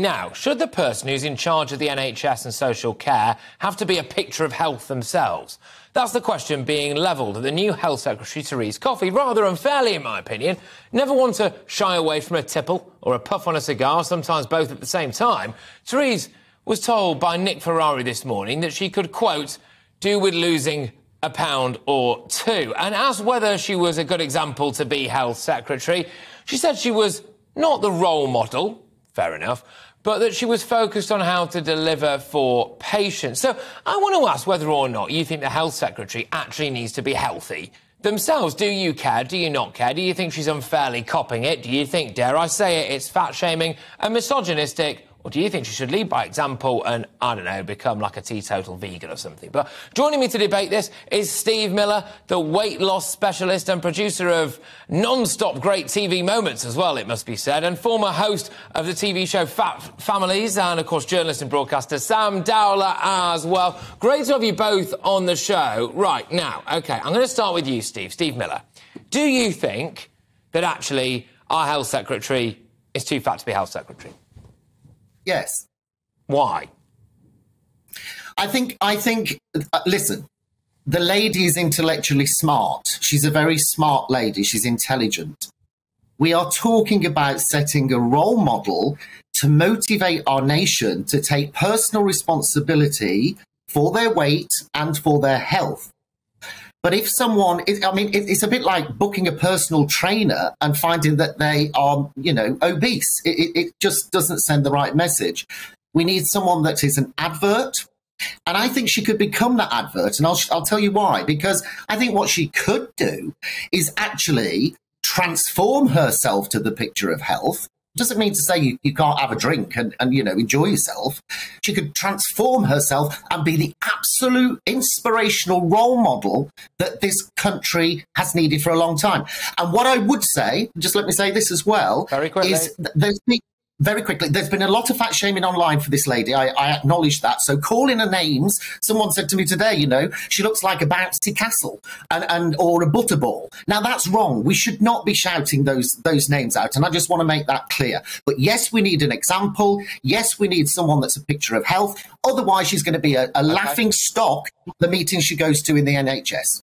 Now, should the person who's in charge of the NHS and social care have to be a picture of health themselves? That's the question being levelled at the new Health Secretary, Therese Coffey, rather unfairly, in my opinion. Never want to shy away from a tipple or a puff on a cigar, sometimes both at the same time. Therese was told by Nick Ferrari this morning that she could, quote, do with losing a pound or two. And asked whether she was a good example to be Health Secretary, she said she was not the role model fair enough, but that she was focused on how to deliver for patients. So I want to ask whether or not you think the health secretary actually needs to be healthy. Themselves, do you care? Do you not care? Do you think she's unfairly copying it? Do you think, dare I say it, it's fat shaming and misogynistic? Or do you think she should lead by example and, I don't know, become like a teetotal vegan or something? But joining me to debate this is Steve Miller, the weight loss specialist and producer of non-stop great TV moments as well, it must be said, and former host of the TV show Fat Families, and of course journalist and broadcaster Sam Dowler as well. Great to have you both on the show. Right, now, OK, I'm going to start with you, Steve, Steve Miller. Do you think that actually our health secretary is too fat to be health secretary? Yes. Why? I think, I think, uh, listen, the lady is intellectually smart. She's a very smart lady. She's intelligent. We are talking about setting a role model to motivate our nation to take personal responsibility for their weight and for their health. But if someone, I mean, it's a bit like booking a personal trainer and finding that they are, you know, obese. It, it just doesn't send the right message. We need someone that is an advert. And I think she could become that advert. And I'll, I'll tell you why. Because I think what she could do is actually transform herself to the picture of health doesn't mean to say you, you can't have a drink and, and, you know, enjoy yourself. She could transform herself and be the absolute inspirational role model that this country has needed for a long time. And what I would say, just let me say this as well, Very quickly. is there's very quickly, there's been a lot of fat shaming online for this lady. I, I, acknowledge that. So calling her names, someone said to me today, you know, she looks like a bouncy castle and, and or a butterball. Now that's wrong. We should not be shouting those those names out. And I just want to make that clear. But yes, we need an example. Yes, we need someone that's a picture of health. Otherwise, she's going to be a, a okay. laughing stock the meetings she goes to in the NHS.